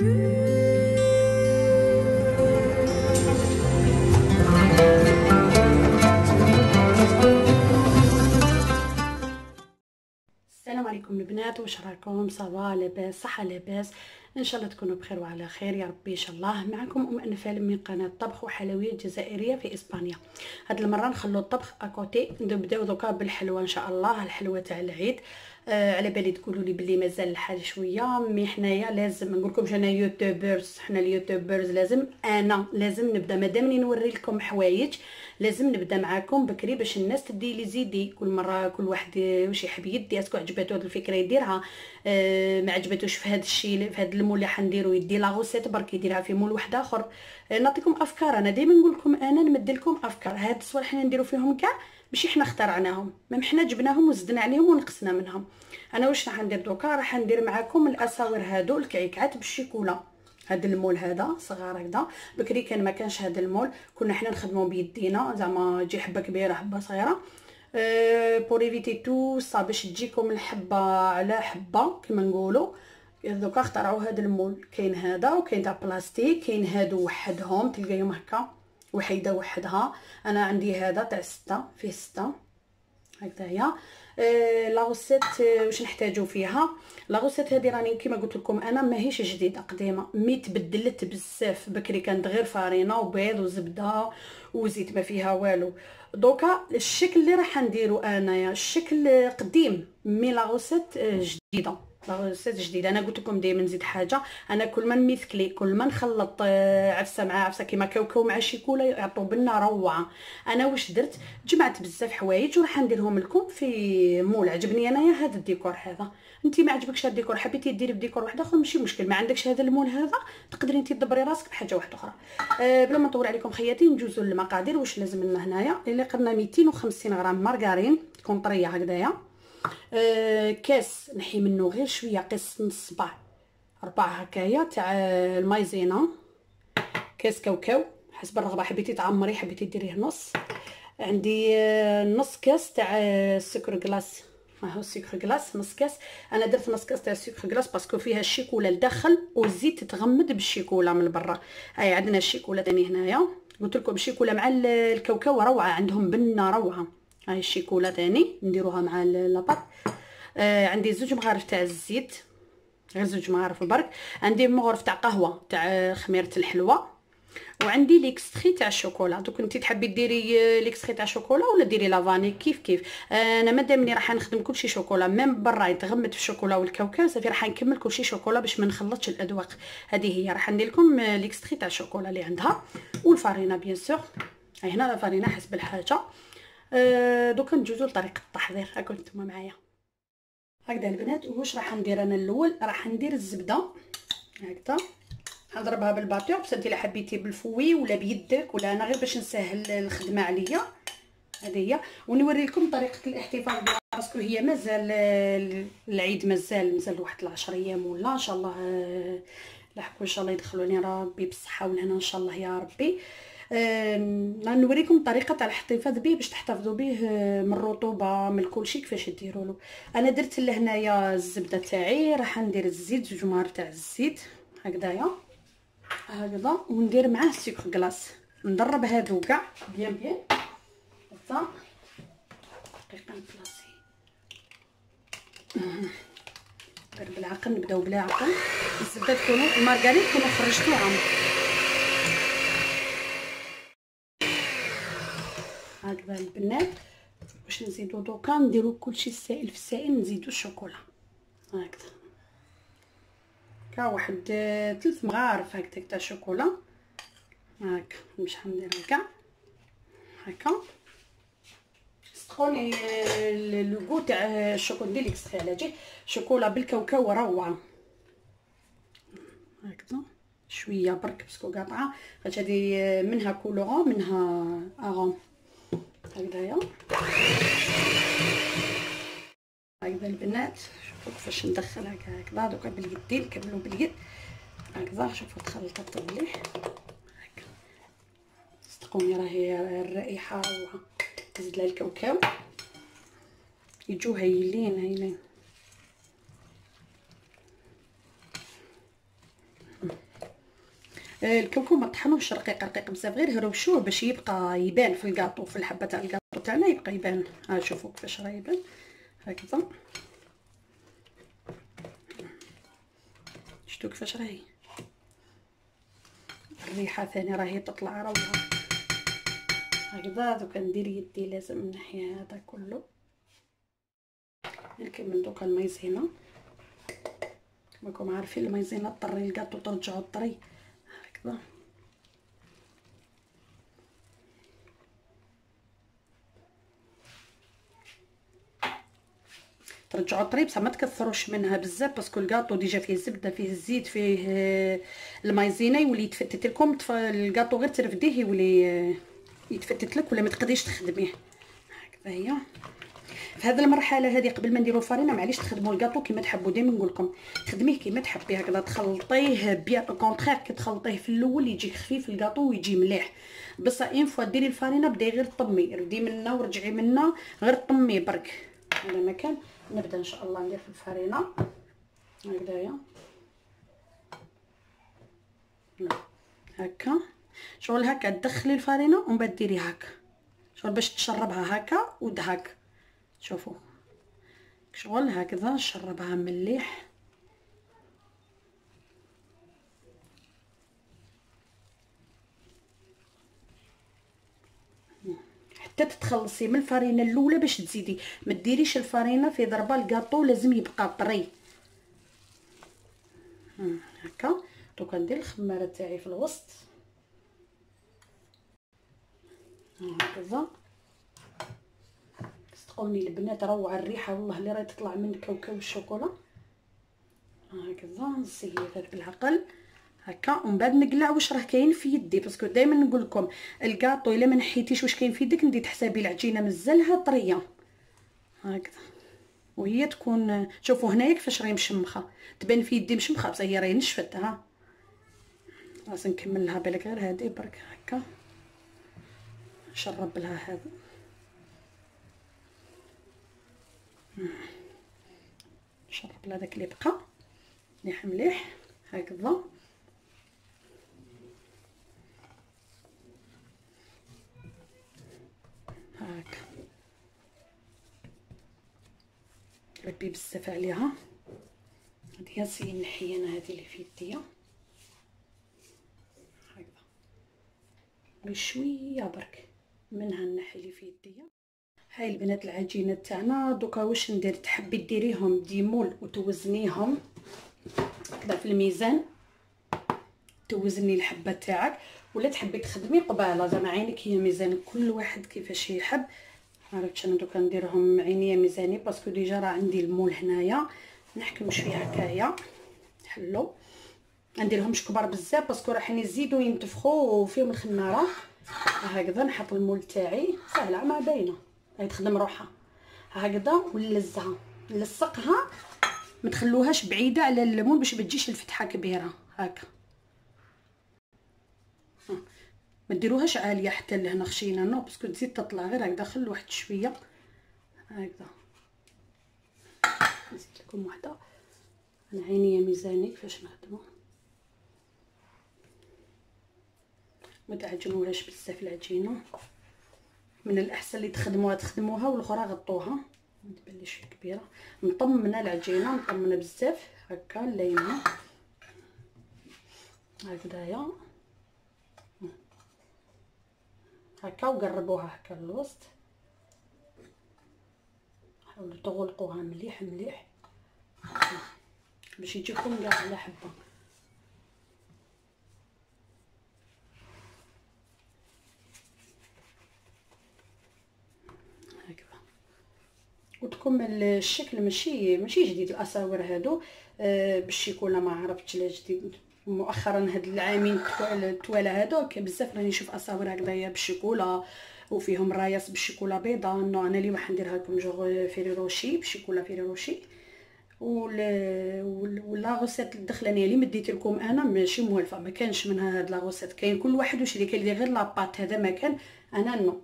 السلام عليكم البنات واش راكم؟ صباح لاباس صحة لاباس. إن شاء الله تكونوا بخير وعلى خير يا ربي إن شاء الله. معكم أم أنفال من قناة طبخ وحلويات جزائرية في إسبانيا. هاد المرة نخلو الطبخ أكوتي نبداو دوكا بالحلوى إن شاء الله الحلوى تاع العيد. آه على بالي تقولوا لي بلي مازال الحال شوية mais حنايا لازم نقول لكم أنا YouTubers حنا ال YouTubers لازم أنا لازم نبدأ مادام نوري لكم حوايج لازم نبدأ معاكم بكري باش الناس تدي لي زيدي. كل مرة كل واحد واش يحب يدي est-ce que عجباتو هاد الفكرة يديرها آه ما عجباتوش في هاد الشيء في هاد ال moule اللي حنديرو يدي la recette برك يديرها في moule واحد آخر. آه نعطيكم أفكار أنا دائما نقول لكم أنا نمد لكم أفكار هاد الصوالح حنا نديرو فيهم كاع ماشي حنا اخترعناهم ما حنا جبناهم وزدنا عليهم ونقصنا منهم. أنا واش راح ندير دوكا؟ راح ندير معاكم الاساور هادو الكعكات بالشيكولا. هاد ال moule هذا صغار هكذا بكري كان ما كانش هذا ال moule. كنا حنا نخدمو بيدينا زعما تجي حبة كبيرة حبة صغيرة. pour éviter tout ça باش تجيكم الحبة على حبة كما نقولوا دوكا اخترعوا هذا ال moule. كاين هذا وكاين تاع بلاستيك كاين هادو وحدهم تلقايهم هكا. وحيدة وحدها. أنا عندي هذا تاع ستة فيه ستة. هكذايا. آه la recette آه واش نحتاجو فيها؟ la recette هذه راني كيما قلت لكم أنا ماهيش جديدة قديمة. mais تبدلت بزاف بكري كانت غير فارينة وبيض وزبدة وزيت ما فيها والو. دوكا الشكل اللي راح نديرو أنايا الشكل قديم mais la recette آه جديدة. la recette جديده أنا قلت لكم دائما نزيد حاجة. أنا كل ما نميكسي لي كل ما نخلط عفسة مع عفسة كيما كاوكاو مع شيكولا يعطوا بنة روعة. أنا واش درت؟ جمعت بزاف حوايج وراح نديرهم لكم في moule. عجبني أنايا هذا الديكور هذا. أنت ما عجبكش هذا الديكور حبيتي ديري بديكور واحد اخر ماشي مشكل. ما عندكش هذا ال moule هذا تقدري أنت تدبري راسك بحاجة واحدة أخرى. أه بلا ما نطول عليكم خياتي ندوزو للمقادير واش لازم لنا هنايا؟ اللي قلنا 250 غرام مارغرين تكون طرية هكذايا. أه كاس نحي منه غير شوية قس نص صباع ربع هكايا تاع ال Maïzena. كاس كاوكاو. حسب الرغبة حبيتي تعمري حبيتي ديريه نص. عندي نص كاس تاع السكر glace ها هو السكر glace نص كاس. أنا درت نص كاس تاع السكر glace parce que فيها الشيكولا لداخل والزيت تتغمد بالشيكولا من برا. هاي عندنا الشيكولا ثاني هنايا. قلت لكم الشيكولا مع الكاوكاو روعة عندهم بنة روعة. هاي الشيكولا ثاني نديروها مع la pâte آه عندي زوج مغارف تاع الزيت غير زوج مغارف برك عندي مغرف تاع قهوة تاع خميرة الحلوة. وعندي l'extrait تاع الشوكولا دوك انت تحبي ديري l'extrait تاع الشوكولا ولا ديري la vanille؟ كيف كيف؟ أنا مادامني راح نخدم كلشي chocolat même برا يتغمد في الشوكولا والكاوكاو صافي راح نكمل كلشي شوكولا باش ما نخلطش الأذواق. هذه هي. راح ندير لكم l'extrait تاع الشوكولا اللي عندها. والفارينه bien sûr. هنا الفارينه حسب الحاجة. أه دوكا ندوزو لطريقة التحضير. هاكم نتوما معايا. هكذا البنات واش راح ندير أنا الأول؟ راح ندير الزبدة. هكذا. نضربها بس انت اللي حبيتي بال fouet ولا بيدك ولا أنا غير باش نسهل الخدمة عليا. هذه هي. ونوري لكم طريقة الاحتفال بها parce que هي مازال العيد مازال مازال واحد 10 أيام ولا إن شاء الله لحقوا إن شاء الله يدخلوني ربي بالصحه والهنا إن شاء الله يا ربي. آه نوريكم طريقة تاع الاحتفاظ به باش تحتفظوا به من الرطوبه من كل شيء كيفاش ديروا له. أنا درت لهنايا الزبدة تاعي راح ندير الزيت زوج مار تاع الزيت هكذايا هكذا وندير معاه السكر كلاص ندرب هادو كاع بيان بيان. هكذا. دقيقة نبلاصي بالعقل نبداو بلا عقل. الزبدة تكونوا المارغرين تكونوا خرجتوها هكذا البنات. باش نزيدو دوكا نديرو كلشي السائل في السائل نزيدو الشوكولا. هكذا. كا واحد ثلاث مغارف هكذا تاع الشوكولا هكا باش ندير هكا. هكا. صدقوني لو تاع الشوكولا ديال extra على جي شوكولا بالكاوكاو روعه هكذا. شوية برك parce que قاطعة. خاطر هذه منها colorant منها اغون هكذايا. هكذا البنات شوفوا كيفاش ندخلها هكذا دوكا باليدين نكملوا باليد. هكذا شوفوا تخلطت مليح. هكا. صدقوني راهي الرائحة نزيد لها الكاوكاو. يجوا هايلين هايلين. الكمكم ما طحنوش رقيق رقيق بزاف غير هروشوه باش يبقى يبان في الكاطو في الحبة تاع الكاطو تاعنا يبقى يبان. ها شوفوا كيفاش راه يبان. هكذا. شفتوا كيفاش راهي الريحة ثاني راهي تطلع روعة. هكذا دوكا ندير يدي لازم ناحية هذا كله. نكمل دوكا المايزينا كما راكم عارفين المايزينا طري الكاطو ترجعو طري هكذا ترجعوا طري بصح ما تكثروش منها بزاف parce que ال gâteau déjà فيه الزبده فيه الزيت فيه آه، المايزينا يولي يتفتت لكم الكاطو غير ترفديه يولي آه، يتفتت لك ولا ما تقدريش تخدميه. هكذا هي. في هذه المرحلة هذه قبل ما نديرو الفرينة معليش تخدموا الكاطو كيما تحبوا ديما نقول لكم خدميه كيما تحبي هكذا تخلطيه bien contraire كي تخلطيه في الأول يجي خفيف الكاطو ويجي مليح. بصح une fois ديري الفرينة بداي غير طمي ردي منا ورجعي منا غير طمي برك. هذا مكان نبدأ إن شاء الله ندير في الفرينة. هكذايا. هكا. شغل هكا تدخلي الفرينة ومن بعد ديري هكا. شغل باش تشربها هكا ودهك شوفوا. شغل هكذا نشربها مليح. حتى تتخلصي من الفرينة الأولى باش تزيدي. ما ديريش الفرينة في ضربة الكاطو لازم يبقى طري. هكا. دوكا ندير الخمارة تاعي في الوسط. هكذا. صدقوني البنات روعه الريحه والله اللي راهي تطلع من كاوكاو الشوكولا هكذا نسيي غير بالعقل. هكا ومن بعد نقلع واش راه كاين في يدي. parce que دائما نقول لكم الكاطو إلا ما نحيتيش واش كاين في يدك ندي تحسبي العجينة مازالها طرية. هكذا. وهي تكون شوفوا هنايا كيفاش راهي مشمخة. تبان في يدي مشمخة بصح هي راهي نشفت ها. راس نكمل لها بالك غير هادي برك هكا. نشرب لها هذا. نشرب داك اللي بقى. مليح مليح. هكذا. هاك. ربي بزاف عليها. هادي نسيي نحي أنا هادي اللي في يديا. هكذا. بشوية برك. منها نحي اللي في يديا. هاي البنات العجينة تاعنا. دوكا واش ندير؟ تحبي ديريهم ديمول وتوزنيهم. كذا في الميزان. توزني الحبة تاعك. ولا تحبي تخدمي قبالة. زعما عينك هي ميزان كل واحد كيفاش يحب. عرفتش أنا دوكا نديرهم عينيا ميزاني؟ parce que déjà راه عندي ال moule هنايا. نحكم شوية هكايا. حلو. نديرهمش كبار بزاف parce que راح يزيدوا ينتفخوا وفيهم الخمارة. هكذا نحط ال moule تاعي. سهلة ما باينه هاي تخدم روحها. هكذا ونلزها نلصقها ما تخلوهاش بعيدة على ال moule باش ما تجيش الفتحه كبيرة. هكا. ما ديروهاش عالية حتى لهنا خشينه non parce que تزيد تطلع غير هكذا خلو واحد شوية. هكذا. نزيد لكم وحدة. أنا عينيا ميزاني كيفاش نخدمو؟ ما تعجنوهاش بزاف العجينة. من الأحسن اللي تخدموها تخدموها والأخرى غطوها. ما تبانليش كبيرة. مطمنه العجينة مطمنه بزاف. هكا لاينه هكذايا هكا وقربوها هكا للوسط. حاولوا تغلقوها مليح مليح. باش يجيكم كاع على حبة هكذا وتكمل الشكل ماشي ماشي جديد الأساور هادو. آه بالشيكولا ما عرفتش لا جديد مؤخرا هاد العامين التوالا هادو بزاف راني نشوف أساور هكذايا بالشيكولا وفيهم رايس بالشيكولا بيضاء. non أنا اليوم حنديرها لكم goût Ferrero Rocher بالشيكولا Ferrero Rocher. و la recette الدخلانية اللي مديت لكم أنا ماشي موالفة. ما كانش منها هاد la recette. كاين كل واحد اللي كيدير غير la pâte هذا ما كان أنا نو.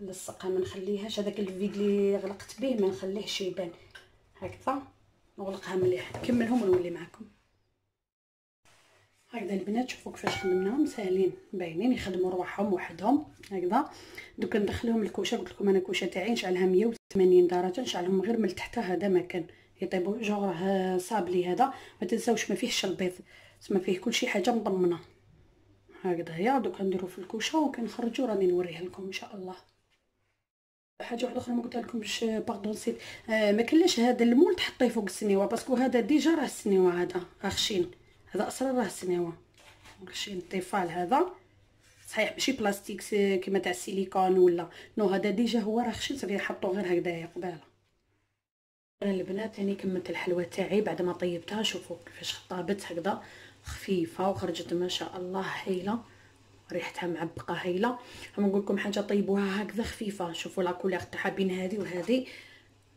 نلصقها ما نخليهاش هذاك الفيد اللي غلقت به ما نخليهش يبان هكذا؟ نغلقها مليح. نكملهم ونولي معكم. هكذا البنات شوفوا كيفاش خدمناهم ساهلين باينين يخدموا رواحهم وحدهم. هكذا. دوكا ندخلهم الكوشة قلت لكم أنا الكوشه تاعي نشعلها 180 درجة نشعلهم غير من التحت هذا مكان يطيبوا genre sablé هذا. ما تنساوش ما فيهش البيض. ما فيه كل شيء حاجة مضمنة. هكذا هي. دوكا نديرو في الكوشة وكنخرجوا راني نوريها لكم إن شاء الله. حاجة واحدة أخرى ما قلت لكمش pardon سيت آه ما كلاش هذا ال moule تحطيه فوق السنيوه parce que هذا déjà راه السنيوه هذا خشين هذا أصلا راه السنيوه خشين Tefal هذا. صحيح ماشي بلاستيك كيما تاع السيليكون ولا. non هذا déjà هو راه خشين صافي نحطو غير هكذايا قباله أنا البنات يعني كملت الحلوة تاعي بعد ما طيبتها شوفوا كيفاش طابت هكذا خفيفة وخرجت ما شاء الله هايله ريحتها معبقه هايلة. نقول لكم حاجة طيبوها هكذا خفيفة. شوفوا la couleur تاعها بين هذه وهذه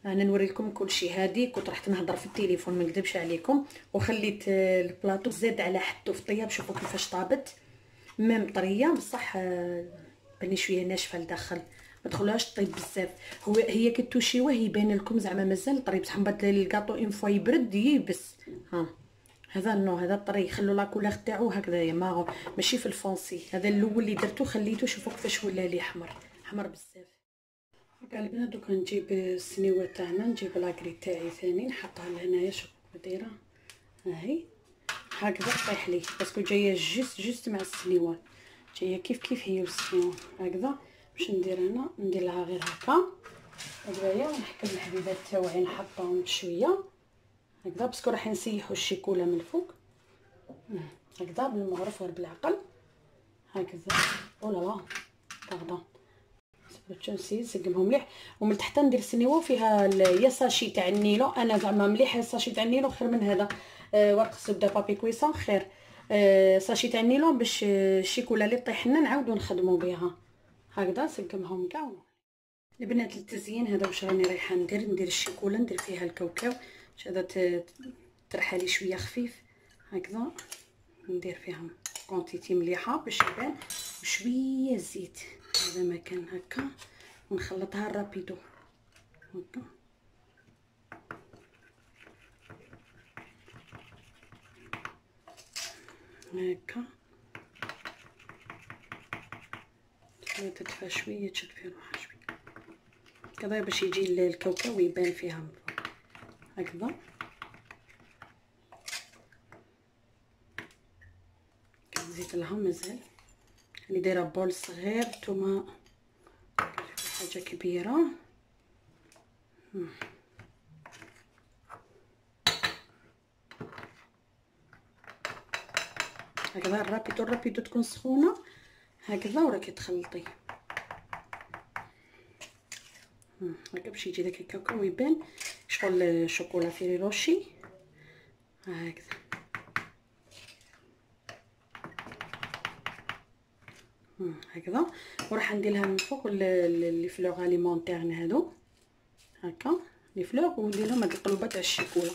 أنا نوري لكم كل شيء هذه كنت رحت نهضر في التليفون ما نكذبش عليكم. وخليت البلاطو زاد على حدو في الطياب. شوفوا كيفاش طابت. même طرية. بصح بني شوية ناشفة لداخل. ما تخلوهاش طيب بزاف. هو هي كتوشيوه يبان لكم زعما مازال طري. بصح من بعد ال gâteau une fois يبرد ييبس. ها. هذا النوع هذا الطري خلو la couleur تاعو هكذايا ماغو ماشي في ال foncé. هذا الأول اللي درتو خليته شوفوا كيفاش ولا لي احمر احمر بزاف. هكا البنات دوكا نجيب السنيوه تاعنا نجيب la grille تاعي ثاني نحطها لهنايا شوفوا دايره هاهي هكذا طيح لي parce que جاية juste juste مع السنيوه جاية كيف كيف هي والسنيوه هكذا. باش ندير هنا ندير لها غير هكا. هكذايا ونحكم الحبيبات تاوعي نحطهم بشويه هكذا parce que راح نسيحو الشيكولا من الفوق. هكذا بالمغرف غير بالعقل. هكذا. اولا pardon باش نسقمهم مليح ومن تحت ندير السنيوه فيها يا sachet تاع النيلو أنا زعما مليح ال sachet تاع النيلو خير من هذا آه ورق الزبده papier cuisson خير sachet تاع النيلو باش الشيكولا اللي طيح لنا نعاودو نخدمو بها هكذا سقمهم كاع البنات للتزيين هذا واش راني رايحه ندير ندير الشيكولا ندير فيها الكاوكاو هذا ترحالي شوية خفيف. هكذا. ندير فيها quantité مليحة باش يبان. وشوية زيت. هذا مكان هكا. ونخلطها rapido هكا. هكا. تدفى شوية تشد في روحها شوية. كذا باش يجي الكاوكاو يبان فيها. من هكذا كنزيد لها مازال. راني دايرة بول صغير نتوما حاجة كبيرة. هكذا rapido rapido تكون سخونة. هكذا وراكي تخلطي. هكا باش يجي داك الكاكاو يبان شغل الشوكولا Ferrero Rocher هكذا. هكذا. وراح ندير لها من فوق les fleurs alimentaires هادو. هكا. les fleurs وندير لهم هاد القلوبة تاع الشيكولا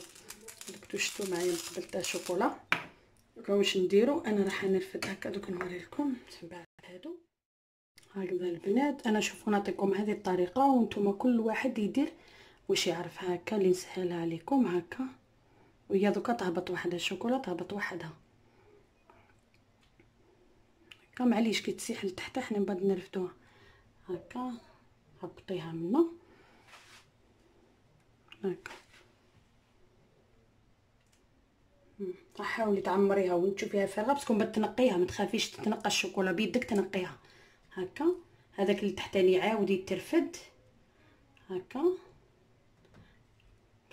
دوك شفتوا معايا من قبل تاع الشوكولا. دوك واش نديرو؟ أنا راح نرفد هكا دوك نوري لكم تبع هادو. هكذا البنات. أنا شوفوا نعطيكم هذه الطريقة وأنتم كل واحد يدير واش يعرف هكا اللي نسهلها عليكم هكا. وهي دوكا تهبط وحدها الشوكولا تهبط وحدها. هكا معليش كي تسيح لتحت حنا من بعد نرفدوها هكا هبطيها منا هكا. حاولي تعمريها وتشوفيها فارغه parce que بعد تنقيها ما تخافيش تتنقى الشوكولا بيدك تنقيها. هكا. هذاك اللي تحتاني عاودي يترفد هكا.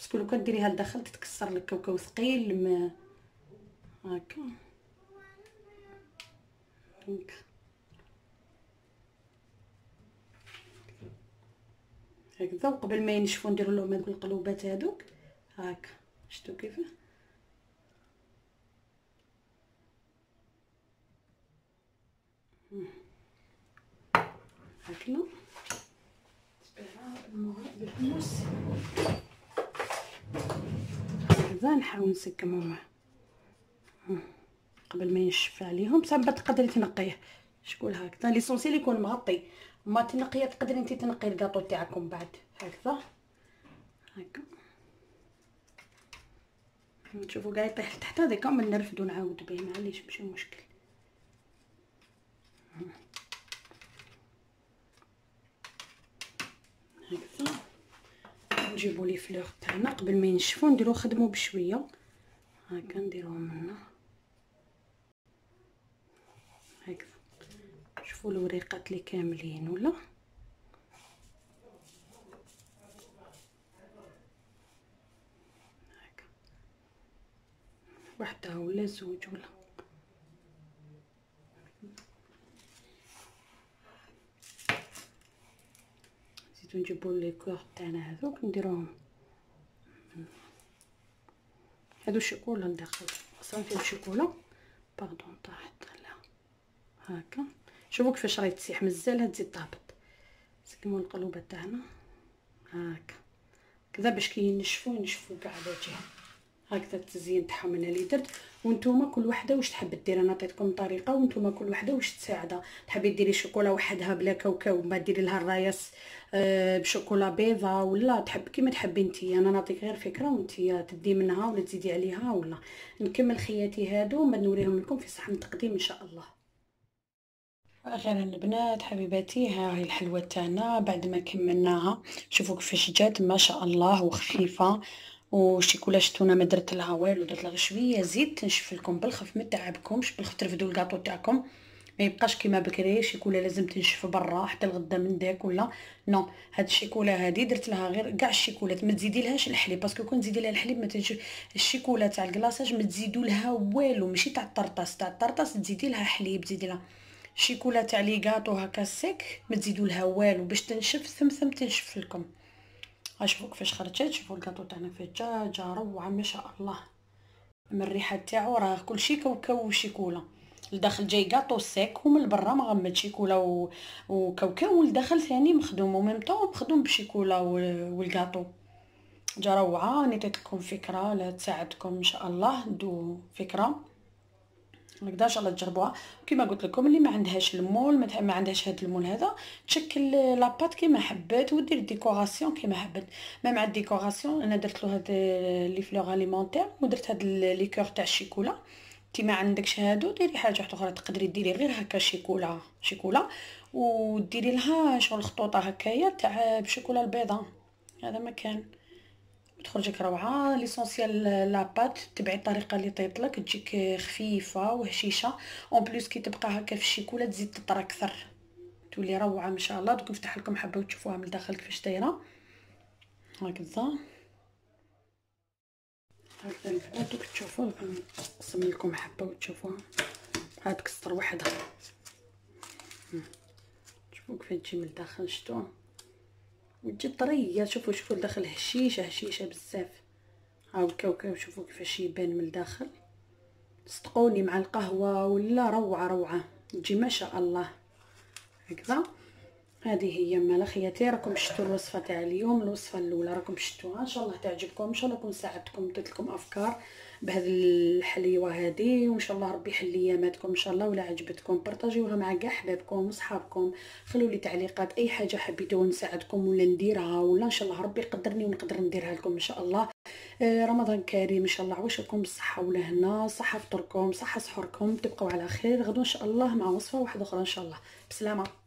parce que لو كان ديريها لداخل تتكسر لك كاوكاو ثقيل ما هكا هكا هكذا وقبل ما ينشفوا نديروا لهم هذوك القلوبات هذوك هكا شفتوا كيفاه هكذا بالحمص هكذا نحاول نسقمهم قبل ما ينشف عليهم بصح تقدري تنقيه. شكون هكذا؟ ليسونسيال يكون مغطي. ما تنقيه تقدري انت تنقي الكاطو تاعكم بعد. هكذا. هكا. تشوفوا كاع يطيح لتحت هذيك من نرفدو نعاود به معليش ماشي مشكل هكذا نجيبو لي فلوغ تاعنا قبل ما ينشفو نديرو نخدمو بشوية. هكا نديروهم هنا. هكذا. شوفوا الوريقات لي كاملين ولا؟ هكا. وحده ولا زوج ولا؟ نزيدو نجيبو les cœurs تاعنا هذوك نديروهم. هادو الشوكولا لداخل أصلا فيهم شوكولا pardon طاحت لا هكا. شوفوا كيفاش راهي تسيح مزال تزيد تهبط سكموا القلوبة تاعنا. هكا. كذا باش كي ينشفوا ينشفوا كاع على جهة. هكذا التزيين تاعهم أنا اللي درت. وانتوما كل وحده واش تحب دير؟ أنا عطيتكم طريقة. وانتوما كل وحده واش تساعدها تحبي ديري شوكولا وحدها بلا كاوكاو؟ ما ديري لها الرايس آه بشوكولا بيضة ولا. تحب كيما تحبي نتيا أنا نعطيك غير فكرة وانتيا تدي منها ولا تزيدي عليها ولا. نكمل خياتي هادو ما نوريهم لكم في صحن تقديم إن شاء الله. أخيرا البنات حبيباتي ها هي الحلوة تاعنا. بعد ما كملناها شوفوا كيفاش جات ما شاء الله وخفيفة. وشيكولا شتونا ما درت لها والو درت لها شوية زيت تنشف لكم بالخف ما تعبكمش بالخف ترفدوا الكاطو تاعكم. ما يبقاش كيما بكري شيكولا لازم تنشف برا حتى الغدا من داك ولا؟ non هاد الشيكولا هادي درت لها غير كاع الشيكولات ما تزيدي لهاش الحليب parce que كون تزيدي لها الحليب ما تنشف الشيكولا تاع ال glaçage ما تزيدوا لها والو ماشي تاع الطرطاس تاع الطرطاس تزيدي لها حليب تزيدي لها شيكولا تاع les gâteaux هكا sec ما تزيدوا لها والو باش تنشف ثم ثم تنشف لكم. شوفوا كيفاش خرجت شوفوا الكاطو تاعنا فيه جا جا روعه ما شاء الله. من الريحة تاعو راه كلشي كاوكاو وشيكولا لداخل جاي gâteau sec ومن برا مغمد شيكولا و... وكاوكاو ولداخل ثاني مخدوم. و même temps مخدوم بشيكولا والكاطو. جا روعه راني فكرة لا تساعدكم إن شاء الله. دو فكرة. هكذا ان الله تجربوها. كيما قلت لكم اللي ما عندهاش ال moule ما عندهاش هذا ال moule هذا تشكل la pâte كيما حبات ودير décoration كيما حبات. ما مع ال décoration أنا درت له هاد les fleurs alimentaires ودرت هاد les cœurs تاع الشيكولا. انت ما عندكش هادو ديري حاجة واحدة أخرى تقدري ديري غير هكا شيكولا شيكولا. وديري لها شغل خطوطة هكايا تاع بشوكولا البيضاء. هذا ما كان تخرجك روعة l'essentiel la pâte تبعي الطريقة اللي طيبت لك تجيك خفيفة وهشيشة. en plus كي تبقى هكا في الشيكولا تزيد تطرى أكثر. تولي روعة ما شاء الله دوك نفتح لكم حبة وتشوفوها من الداخل كيفاش دايره هكذا. هكذا دوك تشوفوا نقسم لكم حبة وتشوفوها. هاد كسر وحده شوفوا كيف تجي من الداخل شتوها وتجي طريه شوفوا شوفوا الداخل هشيشة هشيشة بزاف. هاو الكاوكاو شوفوا كيفاش يبان من الداخل. صدقوني مع القهوة ولا روعة روعة. تجي ما شاء الله. هكذا. هذه هي مالا خياتي راكم شفتوا الوصفة تاع اليوم؟ الوصفة الأولى راكم شفتوها. إن شاء الله تعجبكم. إن شاء الله نكون ساعدتكم لكم أفكار. بهذه الحليوة هذه وإن شاء الله ربي يحل أياماتكم إن شاء الله ولا عجبتكم. بارطاجيوها مع كاع حبابكم وصحابكم. خلوا لي تعليقات أي حاجة حبيتو نساعدكم ولا نديرها ولا إن شاء الله ربي يقدرني ونقدر نديرها لكم إن شاء الله. آه رمضان كريم إن شاء الله عواشكم بالصحة والهنا صحة فطوركم صحة سحوركم تبقوا على خير غدو إن شاء الله مع وصفة واحدة أخرى إن شاء الله. بسلامة.